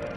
you